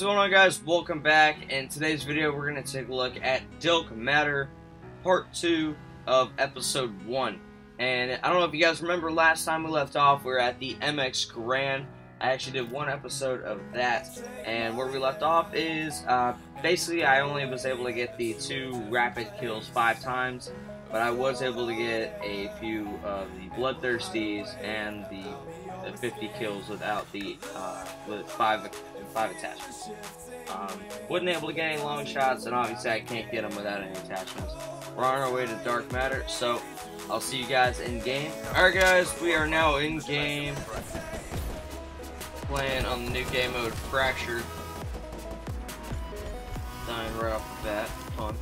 what's going on guys? Welcome back. In today's video we're going to take a look at DiLC Matter Part 2 of Episode 1. And I don't know if you guys remember last time we left off we were at the MX Garand. I actually did one episode of that and where we left off is uh, basically I only was able to get the two rapid kills five times but I was able to get a few of the Bloodthirsties and the, the 50 kills without the uh, with five five attachments. Um, wasn't able to get any long shots, and obviously I can't get them without any attachments. We're on our way to Dark Matter, so I'll see you guys in game. Alright guys, we are now in game. Playing on the new game mode Fractured. Dying right off the bat. Fun.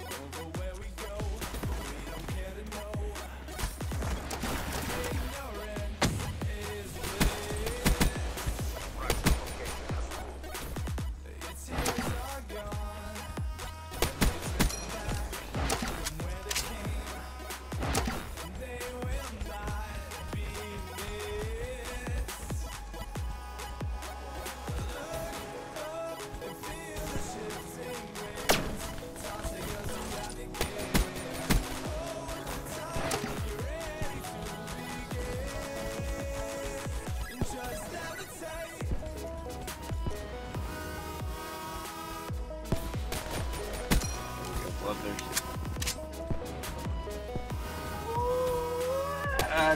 Lot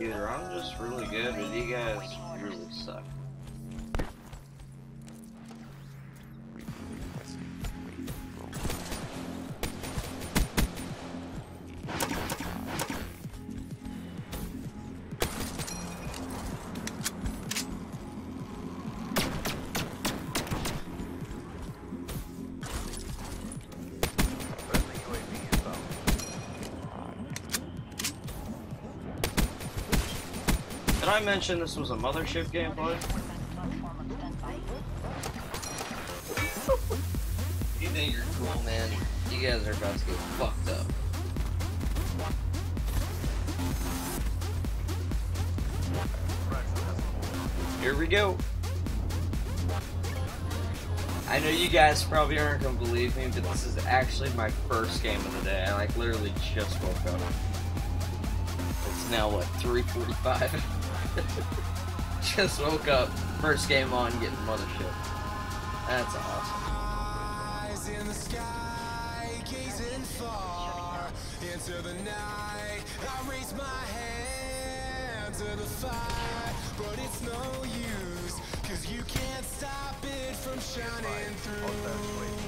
Either I'm just really good or you guys really suck. I mention this was a mothership gameplay? You think you're cool, man. You guys are about to get fucked up. Here we go. I know you guys probably aren't gonna believe me, but this is actually my first game of the day. I like literally just woke up. It's now what 3:45. just woke up. First game on, getting mothership. That's awesome. Eyes in the sky, gazing far into the night. I raise my hand to the fire, but it's no use, cause you can't stop it from shining through.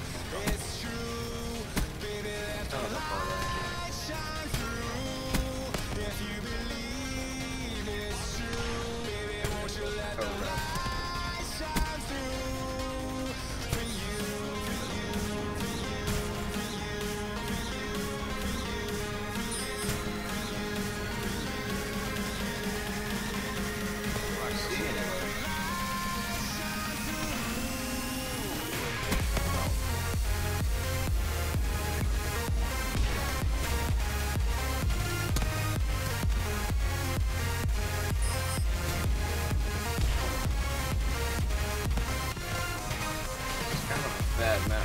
kind of bad map.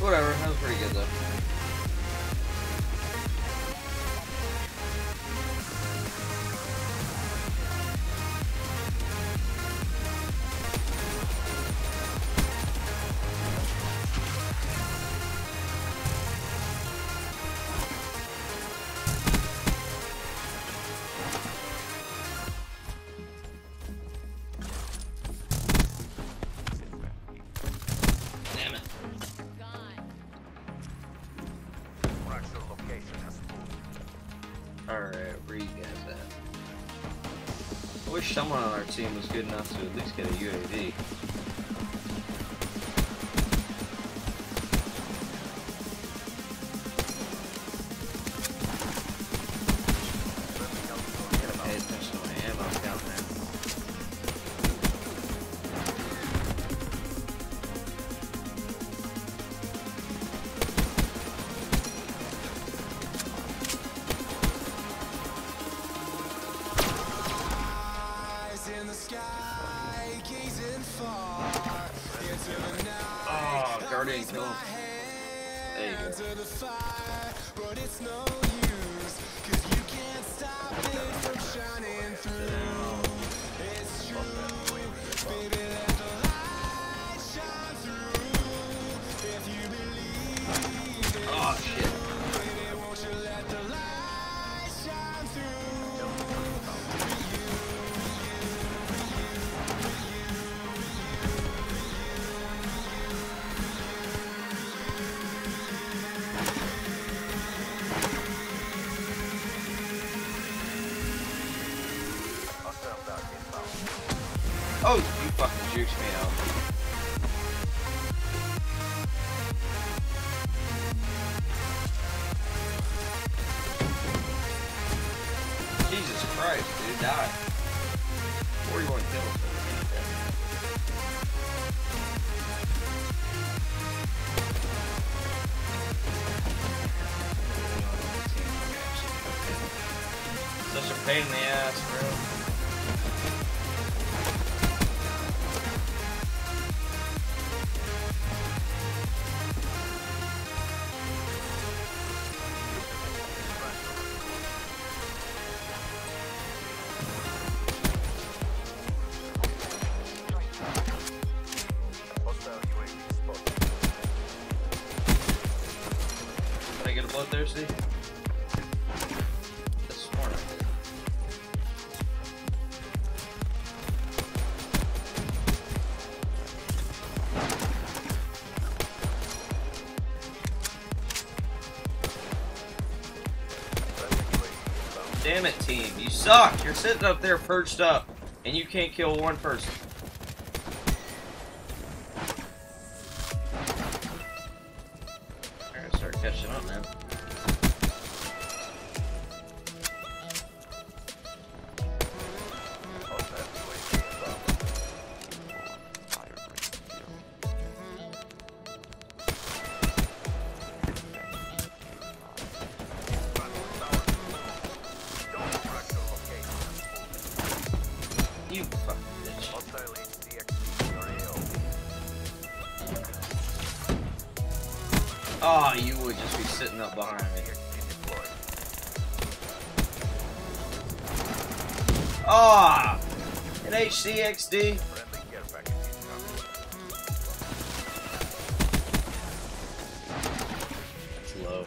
Whatever, that was pretty good though. Alright, where you guys at? I wish someone on our team was good enough to at least get a UAV. But die. 41 kills. Such a pain in the ass, inbound. Damn it, team. You suck. You're sitting up there perched up, and you can't kill one person. Ah! An HC-XD. Friendly care package incoming. It's low.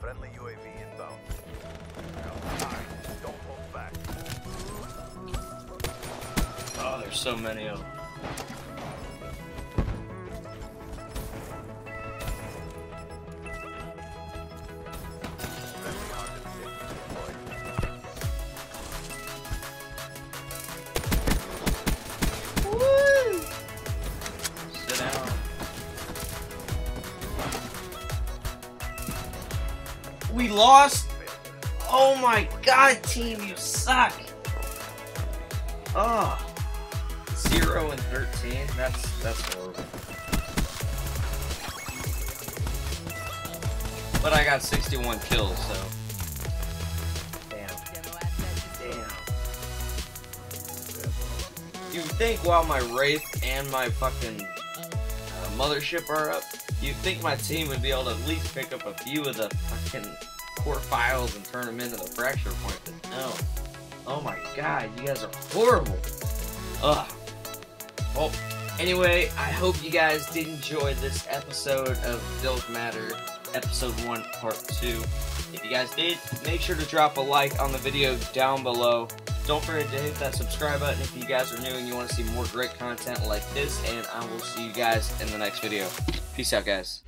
Friendly UAV inbound. Don't hold back. Oh, there's so many of them. We lost? Oh my god, team, you suck! Oh. Zero and thirteen? That's that's horrible. But I got 61 kills, so. Damn. Damn. You think while my Wraith and my fucking uh, mothership are up, you'd think my team would be able to at least pick up a few of the core files and turn them into the fracture point, but no. Oh my god, you guys are horrible. Ugh. Well, anyway, I hope you guys did enjoy this episode of DiLC Matter, episode 1, part 2. If you guys did, make sure to drop a like on the video down below. Don't forget to hit that subscribe button if you guys are new and you want to see more great content like this, and I will see you guys in the next video. Peace out, guys.